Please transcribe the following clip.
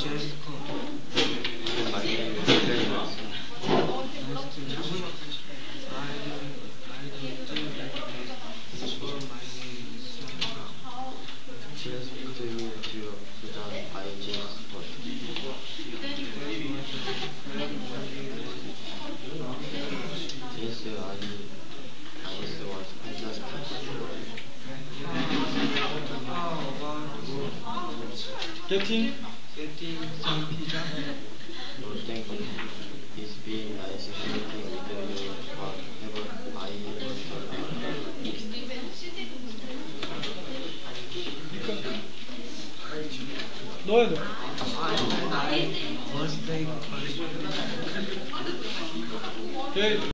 Just you. Getting? Getting some pizza. No, thank you. With you. Whatever I No, no. I, thing. Okay.